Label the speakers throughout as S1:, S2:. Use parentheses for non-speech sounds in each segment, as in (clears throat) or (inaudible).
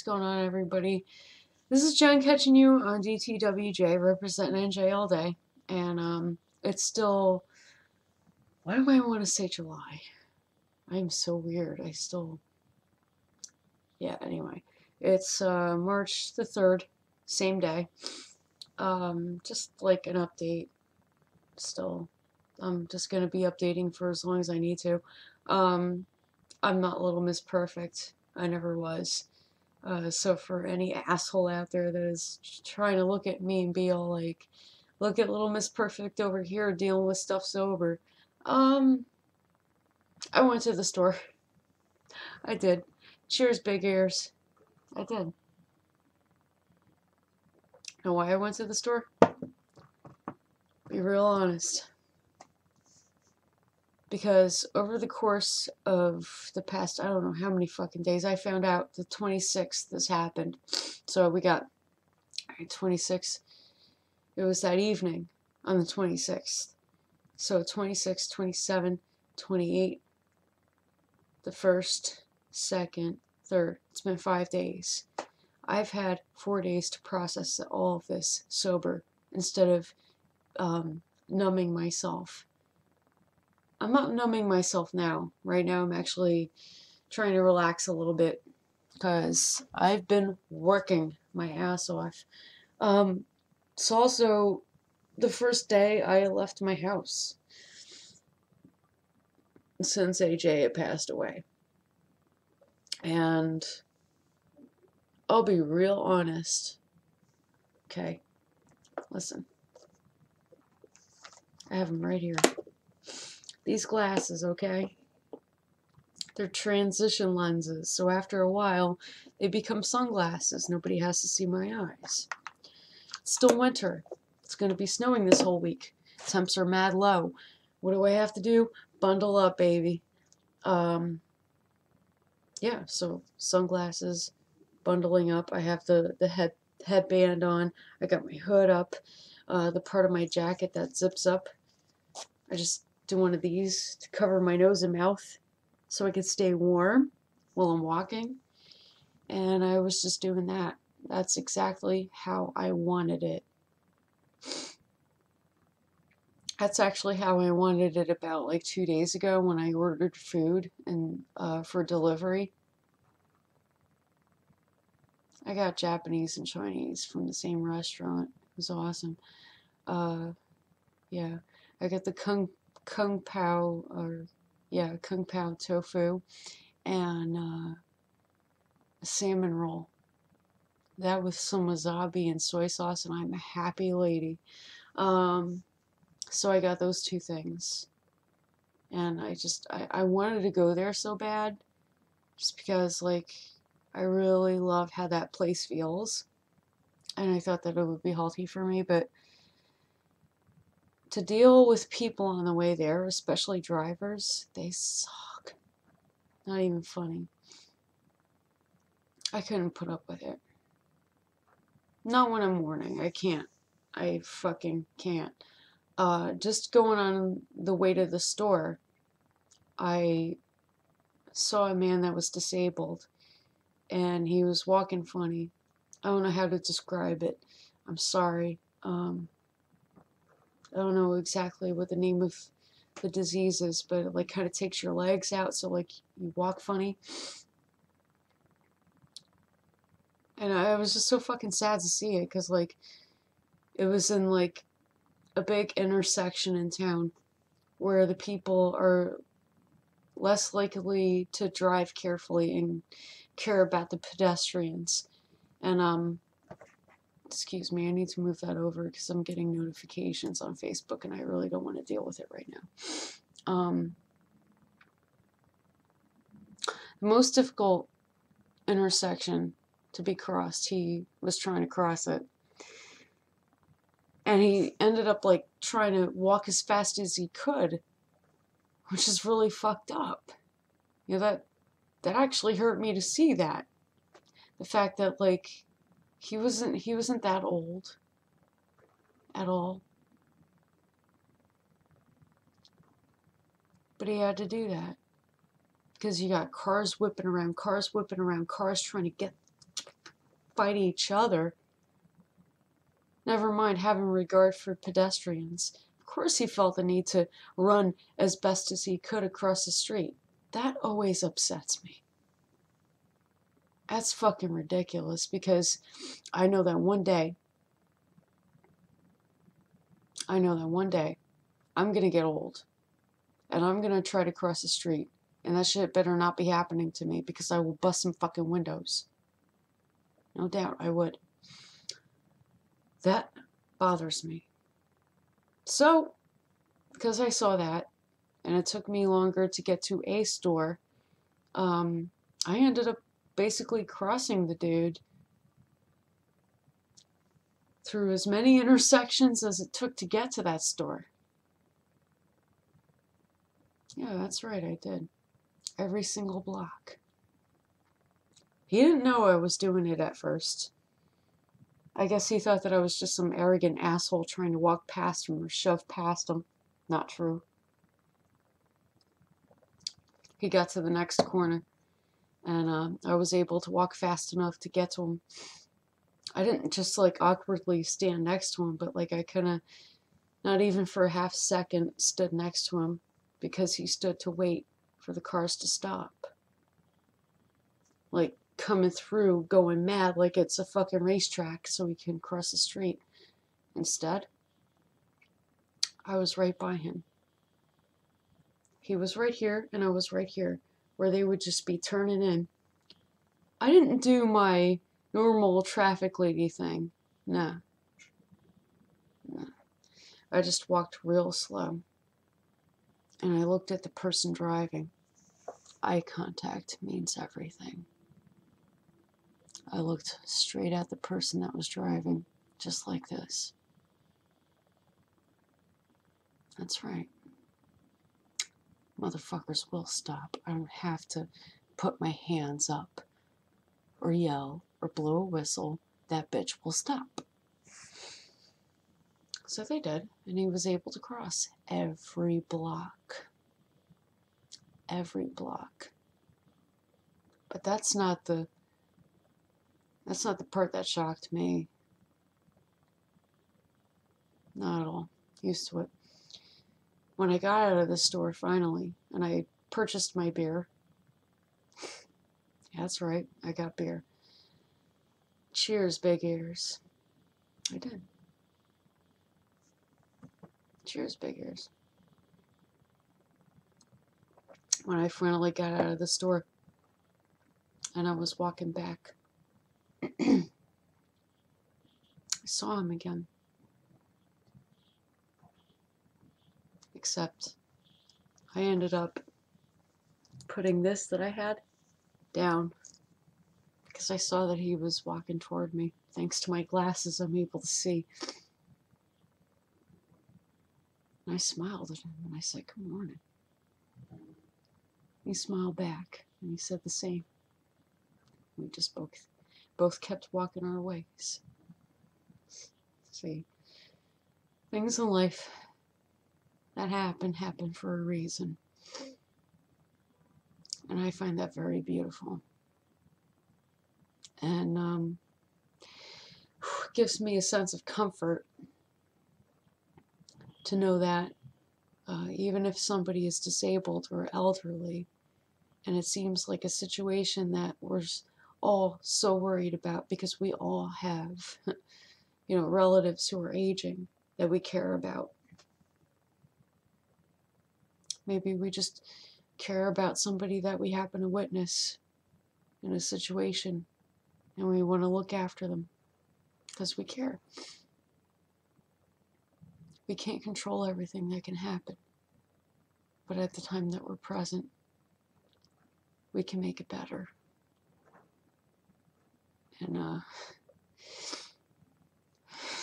S1: What's going on, everybody? This is Jen catching you on DTWJ, representing NJ all day. And um, it's still. Why do I want to say July? I'm so weird. I still. Yeah, anyway. It's uh, March the 3rd, same day. Um, just like an update. Still. I'm just going to be updating for as long as I need to. Um, I'm not Little Miss Perfect. I never was. Uh, so for any asshole out there that is trying to look at me and be all like, look at Little Miss Perfect over here dealing with stuff sober. Um, I went to the store. (laughs) I did. Cheers, big ears. I did. Know why I went to the store? Be real honest because over the course of the past, I don't know how many fucking days, I found out the 26th this happened. So we got 26. It was that evening on the 26th. So 26, 27, 28, the first, second, third. It's been five days. I've had four days to process all of this sober instead of um, numbing myself I'm not numbing myself now. Right now, I'm actually trying to relax a little bit because I've been working my ass off. Um, it's also the first day I left my house since AJ had passed away. And I'll be real honest. Okay, listen. I have them right here. These glasses, okay? They're transition lenses, so after a while, they become sunglasses. Nobody has to see my eyes. It's still winter. It's going to be snowing this whole week. Temps are mad low. What do I have to do? Bundle up, baby. Um, yeah, so sunglasses, bundling up. I have the, the head headband on. I got my hood up. Uh, the part of my jacket that zips up. I just do one of these to cover my nose and mouth so I could stay warm while I'm walking. And I was just doing that. That's exactly how I wanted it. That's actually how I wanted it about like two days ago when I ordered food and uh, for delivery. I got Japanese and Chinese from the same restaurant. It was awesome. Uh, yeah, I got the kung kung pao or yeah kung pao tofu and uh, salmon roll. That with some wasabi and soy sauce and I'm a happy lady. Um, so I got those two things. And I just I, I wanted to go there so bad just because like I really love how that place feels. And I thought that it would be healthy for me but to deal with people on the way there, especially drivers, they suck. Not even funny. I couldn't put up with it. Not when I'm mourning. I can't. I fucking can't. Uh, just going on the way to the store, I saw a man that was disabled and he was walking funny. I don't know how to describe it. I'm sorry. Um, I don't know exactly what the name of the disease is, but it like kind of takes your legs out, so like you walk funny. And I was just so fucking sad to see it, because like it was in like a big intersection in town where the people are less likely to drive carefully and care about the pedestrians. And um excuse me, I need to move that over because I'm getting notifications on Facebook and I really don't want to deal with it right now. Um, the most difficult intersection to be crossed, he was trying to cross it. And he ended up like trying to walk as fast as he could, which is really fucked up. You know, that, that actually hurt me to see that. The fact that like he wasn't he wasn't that old at all. But he had to do that. Because you got cars whipping around, cars whipping around, cars trying to get fight each other. Never mind having regard for pedestrians. Of course, he felt the need to run as best as he could across the street. That always upsets me. That's fucking ridiculous because I know that one day, I know that one day I'm going to get old and I'm going to try to cross the street and that shit better not be happening to me because I will bust some fucking windows. No doubt I would. That bothers me. So, because I saw that, and it took me longer to get to a store, um, I ended up basically crossing the dude through as many (laughs) intersections as it took to get to that store. Yeah, that's right, I did. Every single block. He didn't know I was doing it at first. I guess he thought that I was just some arrogant asshole trying to walk past him or shove past him. Not true. He got to the next corner, and uh, I was able to walk fast enough to get to him. I didn't just like awkwardly stand next to him, but like I kind of, not even for a half second, stood next to him because he stood to wait for the cars to stop. Like coming through, going mad like it's a fucking racetrack so he can cross the street. Instead, I was right by him. He was right here, and I was right here, where they would just be turning in. I didn't do my normal traffic lady thing. Nah. Nah. I just walked real slow. And I looked at the person driving. Eye contact means everything. I looked straight at the person that was driving, just like this. That's right. Motherfuckers will stop. I don't have to put my hands up or yell or blow a whistle. That bitch will stop. So they did, and he was able to cross every block. Every block. But that's not the that's not the part that shocked me. Not at all. Used to it. When I got out of the store finally, and I purchased my beer. (laughs) That's right, I got beer. Cheers, big ears. I did. Cheers, big ears. When I finally got out of the store and I was walking back (clears throat) I saw him again. Except I ended up putting this that I had down because I saw that he was walking toward me. Thanks to my glasses, I'm able to see. And I smiled at him and I said, Good morning. He smiled back and he said the same. We just both both kept walking our ways. See, things in life that happened happened for a reason. And I find that very beautiful. And um, (sighs) gives me a sense of comfort to know that uh, even if somebody is disabled or elderly, and it seems like a situation that we're all so worried about because we all have, (laughs) you know, relatives who are aging that we care about. Maybe we just care about somebody that we happen to witness in a situation and we want to look after them because we care. We can't control everything that can happen, but at the time that we're present, we can make it better and uh,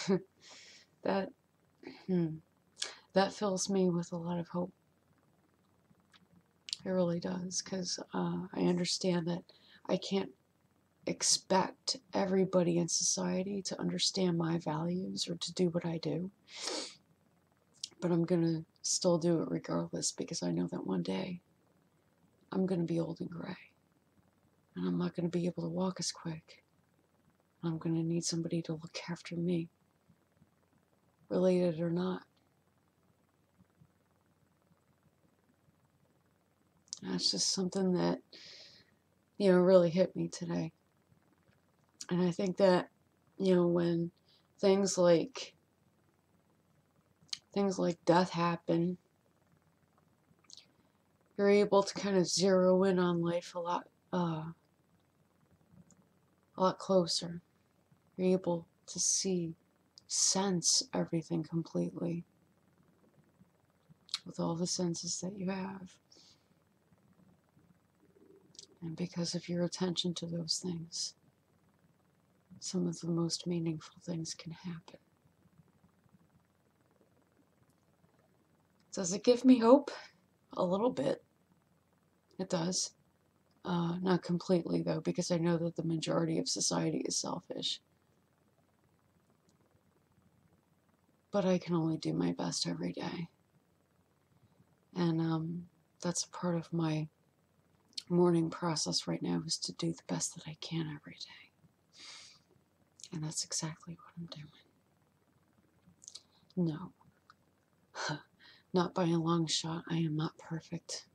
S1: (laughs) that hmm, that fills me with a lot of hope. It really does, because uh, I understand that I can't expect everybody in society to understand my values or to do what I do. But I'm going to still do it regardless because I know that one day I'm going to be old and gray. And I'm not going to be able to walk as quick. I'm going to need somebody to look after me, related or not. That's just something that, you know, really hit me today. And I think that, you know, when things like things like death happen, you're able to kind of zero in on life a lot uh, a lot closer. You're able to see, sense everything completely with all the senses that you have. And because of your attention to those things, some of the most meaningful things can happen. Does it give me hope? A little bit. It does. Uh, not completely, though, because I know that the majority of society is selfish. But I can only do my best every day. And um, that's part of my mourning process right now is to do the best that I can every day. And that's exactly what I'm doing. No. (laughs) not by a long shot. I am not perfect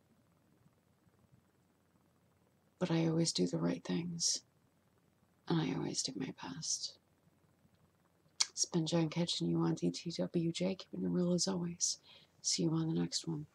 S1: but I always do the right things. And I always do my best. It's been Jen catching you on DTWJ, keeping it real as always. See you on the next one.